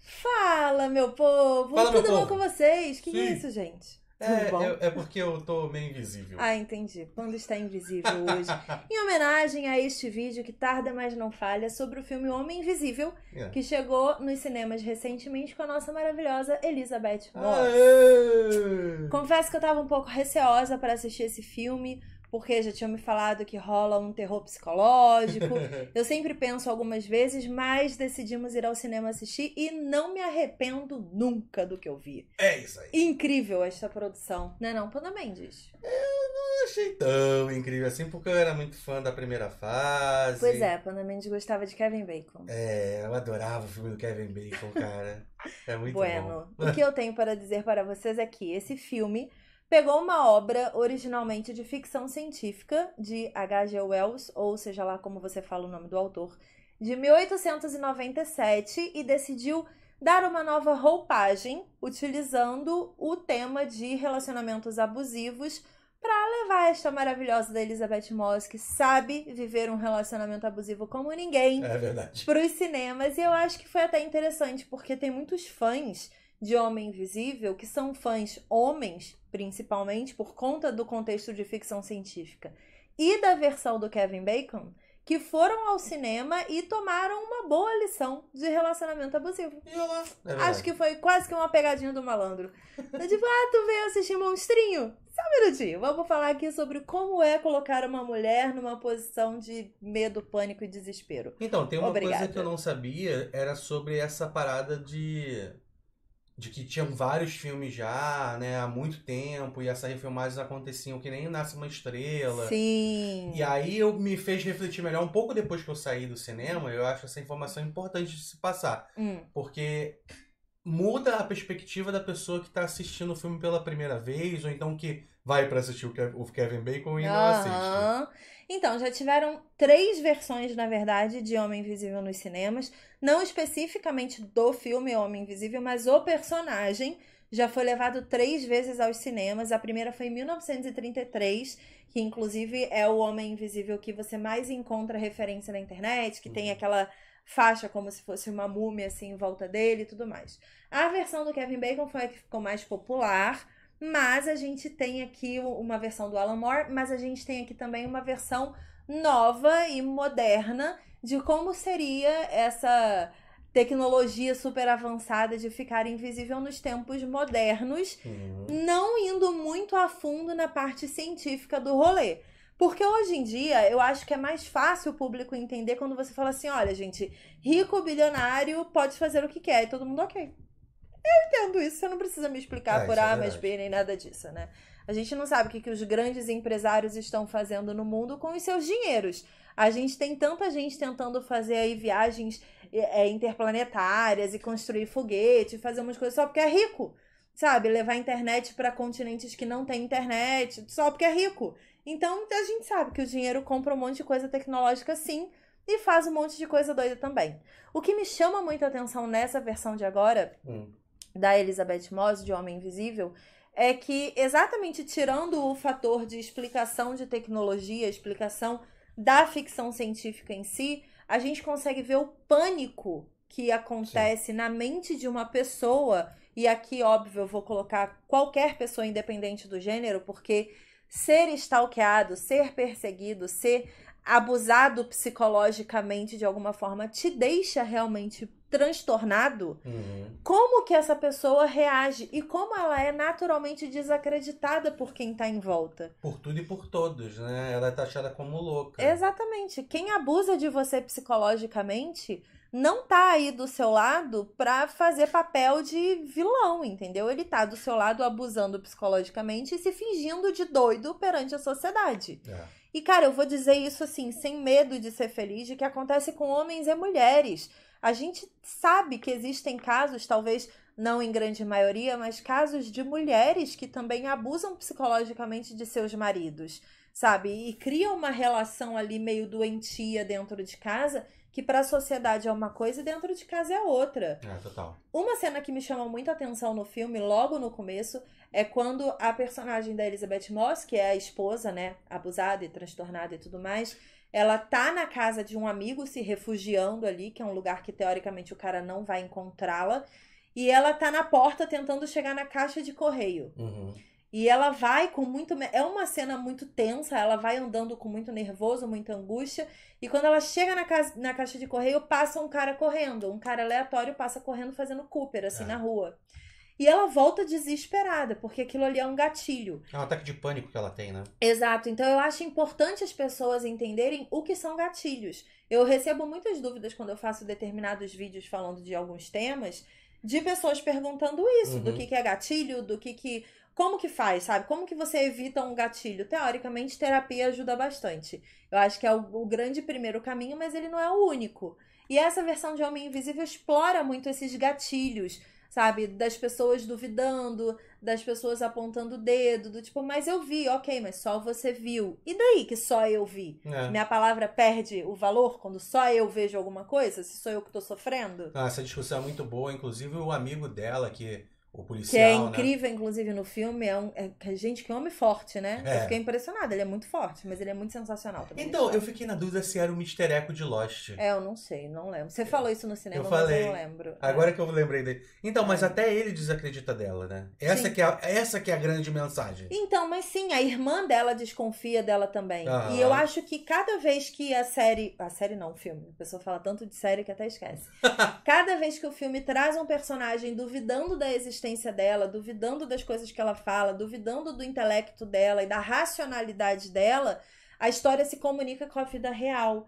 Fala, meu povo! Fala, meu Tudo bom povo. com vocês? Que, é isso, gente? É, Tudo bom? é, é porque eu tô meio invisível. Ah, entendi. Quando está invisível hoje. em homenagem a este vídeo que tarda, mas não falha, sobre o filme Homem Invisível, É. que chegou nos cinemas recentemente com a nossa maravilhosa Elizabeth Moss. Aê! Confesso que eu tava um pouco receosa para assistir esse filme, porque já tinham me falado que rola um terror psicológico. Eu sempre penso algumas vezes, mas decidimos ir ao cinema assistir e não me arrependo nunca do que eu vi. É isso aí. Incrível esta produção, não é não, Panda Mendes? Não achei tão incrível assim, porque eu era muito fã da primeira fase. Pois é, Panda Mendes gostava de Kevin Bacon. É, eu adorava o filme do Kevin Bacon, cara. É muito bom. bueno, o que eu tenho para dizer para vocês é que esse filme pegou uma obra originalmente de ficção científica de H.G. Wells, ou seja lá como você fala o nome do autor, de 1897 e decidiu dar uma nova roupagem utilizando o tema de relacionamentos abusivos para levar esta maravilhosa da Elizabeth Moss que sabe viver um relacionamento abusivo como ninguém É para os cinemas e eu acho que foi até interessante porque tem muitos fãs de Homem Invisível que são fãs homens, principalmente por conta do contexto de ficção científica e da versão do Kevin Bacon, que foram ao cinema e tomaram uma boa lição de relacionamento abusivo. E olha lá. É. Acho que foi quase que uma pegadinha do malandro. Tipo, ah, tu veio assistir Monstrinho? Só um minutinho. Vamos falar aqui sobre como é colocar uma mulher numa posição de medo, pânico e desespero. Então, tem uma Obrigada. coisa que eu não sabia, era sobre essa parada de de que tinham vários filmes já, né, há muito tempo, e essas refilmagens aconteciam que nem Nasce uma Estrela. Sim. E aí eu me fez refletir melhor um pouco depois que eu saí do cinema, eu acho essa informação importante de se passar, Hum, porque muda a perspectiva da pessoa que tá assistindo o filme pela primeira vez, ou então que vai pra assistir o Kev- o Kevin Bacon e não assiste. Então, já tiveram três versões, na verdade, de Homem Invisível nos cinemas. Não especificamente do filme Homem Invisível, mas o personagem já foi levado três vezes aos cinemas. A primeira foi em 1933, que inclusive é o Homem Invisível que você mais encontra referência na internet, que tem Uhum. aquela faixa como se fosse uma múmia assim em volta dele e tudo mais. A versão do Kevin Bacon foi a que ficou mais popular. Mas a gente tem aqui uma versão do Alan Moore, mas a gente tem aqui também uma versão nova e moderna de como seria essa tecnologia super avançada de ficar invisível nos tempos modernos, Uhum. não indo muito a fundo na parte científica do rolê. Porque hoje em dia eu acho que é mais fácil o público entender quando você fala assim: olha, gente, rico, bilionário, pode fazer o que quer, e todo mundo, ok. Eu entendo isso, você não precisa me explicar É, por é A mais verdade. B nem nada disso, né? A gente não sabe o que, que os grandes empresários estão fazendo no mundo com os seus dinheiros. A gente tem tanta gente tentando fazer aí viagens é, é, interplanetárias e construir foguete, fazer umas coisas só porque é rico. Sabe? Levar internet para continentes que não tem internet, só porque é rico. Então a gente sabe que o dinheiro compra um monte de coisa tecnológica sim e faz um monte de coisa doida também. O que me chama muita atenção nessa versão de agora Hum. da Elizabeth Moss, de Homem Invisível, é que, exatamente tirando o fator de explicação de tecnologia, explicação da ficção científica em si, a gente consegue ver o pânico que acontece na mente de uma pessoa. E aqui, óbvio, eu vou colocar qualquer pessoa independente do gênero, porque ser stalkeado, ser perseguido, ser abusado psicologicamente de alguma forma te deixa realmente transtornado Uhum. como que essa pessoa reage e como ela é naturalmente desacreditada por quem tá em volta. Por tudo e por todos, né? Ela é taxada como louca. Exatamente. Quem abusa de você psicologicamente não tá aí do seu lado pra fazer papel de vilão, entendeu? Ele tá do seu lado abusando psicologicamente e se fingindo de doido perante a sociedade. É. E, cara, eu vou dizer isso assim, sem medo de ser feliz, de que acontece com homens e mulheres. A gente sabe que existem casos, talvez não em grande maioria, mas casos de mulheres que também abusam psicologicamente de seus maridos, sabe? E criam uma relação ali meio doentia dentro de casa, que para a sociedade é uma coisa e dentro de casa é outra. É, total. Uma cena que me chama muita atenção no filme, logo no começo, é quando a personagem da Elizabeth Moss, que é a esposa, né, abusada e transtornada e tudo mais, Ela tá na casa de um amigo se refugiando ali, que é um lugar que teoricamente o cara não vai encontrá-la. E ela tá na porta tentando chegar na caixa de correio. Uhum. E ela vai com muito. É uma cena muito tensa, ela vai andando com muito nervoso, muita angústia. E quando ela chega na, casa, na caixa de correio, passa um cara correndo. Um cara aleatório passa correndo fazendo Cooper, assim, É. na rua. E ela volta desesperada, porque aquilo ali é um gatilho. É um ataque de pânico que ela tem, né? Exato. Então eu acho importante as pessoas entenderem o que são gatilhos. Eu recebo muitas dúvidas quando eu faço determinados vídeos falando de alguns temas, de pessoas perguntando isso, do Uhum. que, que é gatilho, do que que. Como que faz, sabe? Como que você evita um gatilho? Teoricamente, terapia ajuda bastante. Eu acho que é o, o grande primeiro caminho, mas ele não é o único. E essa versão de Homem Invisível explora muito esses gatilhos, sabe? Das pessoas duvidando, das pessoas apontando o dedo, do tipo, mas eu vi, ok, mas só você viu. E daí que só eu vi? É. Minha palavra perde o valor quando só eu vejo alguma coisa? Se sou eu que tô sofrendo? Ah, essa discussão é muito boa. Inclusive, o amigo dela, que o policial. Que é né? incrível, inclusive, no filme. É um. É, que- gente, que homem forte, né? É. Eu fiquei impressionada. Ele é muito forte, mas ele é muito sensacional também. Então, eu fiquei na dúvida se era o Mr. Echo de Lost. É, eu não sei, não lembro. Você falou isso no cinema, Eu mas falei. eu não lembro. Agora que eu lembrei dele. Então, mas É. até ele desacredita dela, né? Essa Sim. que, é a, essa que é a grande mensagem. Então, mas sim, a irmã dela desconfia dela também. Aham. E eu acho que cada vez que a série. A série não, o filme. A pessoa fala tanto de série que até esquece. cada vez que o filme traz um personagem duvidando da existência dela, duvidando das coisas que ela fala, duvidando do intelecto dela e da racionalidade dela, a história se comunica com a vida real.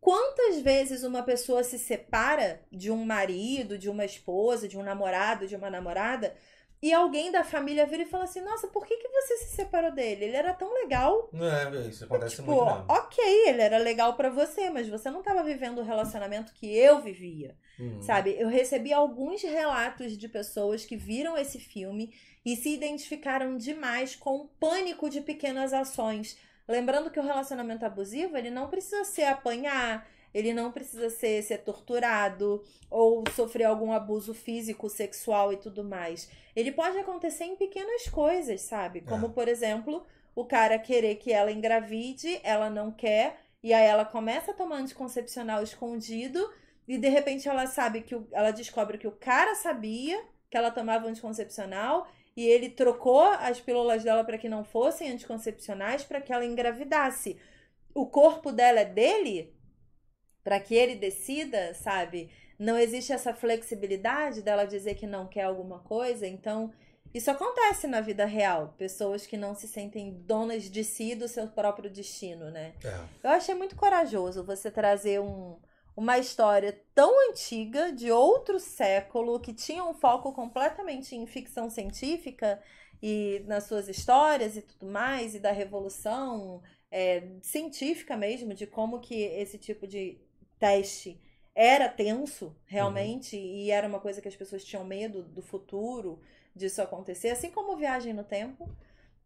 Quantas vezes uma pessoa se separa de um marido, de uma esposa, de um namorado, de uma namorada, e alguém da família vira e fala assim: Nossa, por que, que você se separou dele? Ele era tão legal. Não é, isso acontece tipo, muito mesmo. ok, ele era legal pra você, mas você não tava vivendo o relacionamento que eu vivia. Uhum. Sabe? Eu recebi alguns relatos de pessoas que viram esse filme e se identificaram demais com o pânico de pequenas ações. Lembrando que o relacionamento abusivo, ele não precisa ser apanhar, ele não precisa ser, ser torturado ou sofrer algum abuso físico, sexual e tudo mais. Ele pode acontecer em pequenas coisas, sabe? Como, É. por exemplo, o cara querer que ela engravide, ela não quer, e aí ela começa a tomar anticoncepcional escondido, e de repente ela sabe que o, ela descobre que o cara sabia que ela tomava anticoncepcional e ele trocou as pílulas dela para que não fossem anticoncepcionais para que ela engravidasse. O corpo dela é dele para que ele decida, sabe? Não existe essa flexibilidade dela dizer que não quer alguma coisa, então isso acontece na vida real. Pessoas que não se sentem donas de si do seu próprio destino, né? É. Eu achei muito corajoso você trazer um, uma história tão antiga, de outro século, que tinha um foco completamente em ficção científica e nas suas histórias e tudo mais, e da revolução é, científica mesmo, de como que esse tipo de teste era tenso, realmente, e era uma coisa que as pessoas tinham medo do futuro, disso acontecer, assim como viagem no tempo.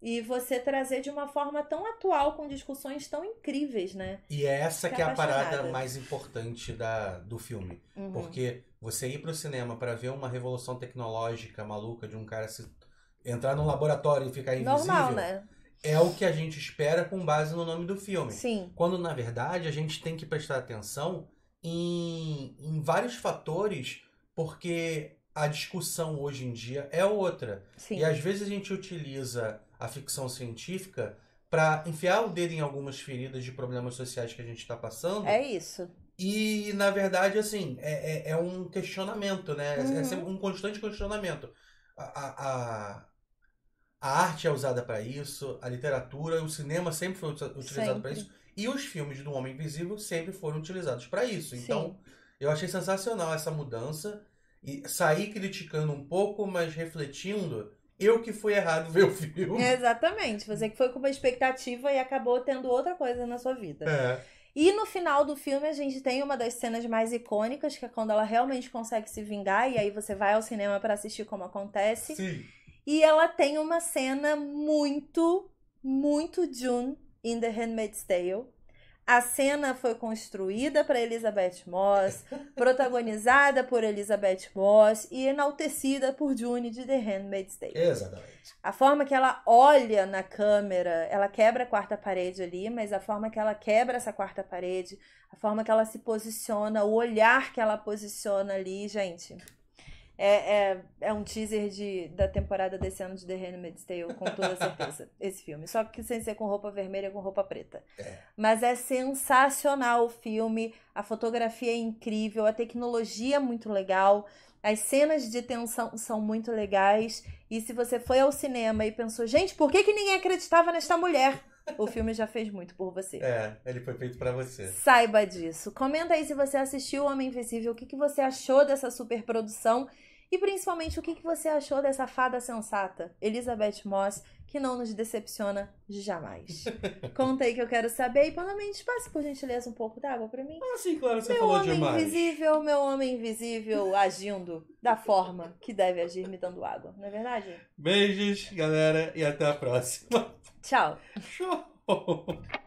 E você trazer de uma forma tão atual, com discussões tão incríveis, né? E é essa que é a parada mais importante da, do filme. Uhum. Porque você ir pro cinema pra ver uma revolução tecnológica maluca de um cara se entrar num laboratório e ficar invisível Normal, né? é o que a gente espera com base no nome do filme. Sim. Quando na verdade a gente tem que prestar atenção em, em vários fatores, porque a discussão hoje em dia é outra. Sim. E às vezes a gente utiliza a ficção científica para enfiar o dedo em algumas feridas de problemas sociais que a gente está passando. É isso. E, na verdade, assim, é, é, é um questionamento, né? É- É Uhum. sempre um constante questionamento. A, a, a, arte é usada para isso, a literatura, o cinema sempre foi utilizado para isso. E os filmes do Homem Invisível sempre foram utilizados para isso. Sim. Então, eu achei sensacional essa mudança. E sair criticando um pouco, mas refletindo, eu que fui errado ver o filme. Exatamente. Você que foi com uma expectativa e acabou tendo outra coisa na sua vida. É. E no final do filme a gente tem uma das cenas mais icônicas, que é quando ela realmente consegue se vingar, e aí você vai ao cinema pra assistir como acontece. Sim. E ela tem uma cena muito, muito June in The Handmaid's Tale. A cena foi construída para Elizabeth Moss, protagonizada por Elizabeth Moss e enaltecida por June de The Handmaid's Tale. Exatamente. A forma que ela olha na câmera, ela quebra a quarta parede ali, mas a forma que ela quebra essa quarta parede, a forma que ela se posiciona, o olhar que ela posiciona ali, gente. É, é, é um teaser de, da temporada desse ano de The Handmaid's Tale, com toda certeza, esse filme. Só que sem ser com roupa vermelha, com roupa preta. É. Mas é sensacional o filme, a fotografia é incrível, a tecnologia é muito legal, as cenas de tensão são muito legais. E se você foi ao cinema e pensou, gente, por que, que ninguém acreditava nesta mulher? O filme já fez muito por você. É, ele foi feito pra você. Saiba disso. Comenta aí se você assistiu O Homem Invisível, o que, que você achou dessa superprodução e principalmente o que, que você achou dessa fada sensata, Elizabeth Moss, que não nos decepciona jamais. Conta aí que eu quero saber e, panamente, passe por gentileza um pouco d'água pra mim. Ah, sim, claro, você Meu falou homem demais. invisível, meu homem invisível agindo da forma que deve agir me dando água, não é verdade? Beijos, galera, e até a próxima. Tchau. Show!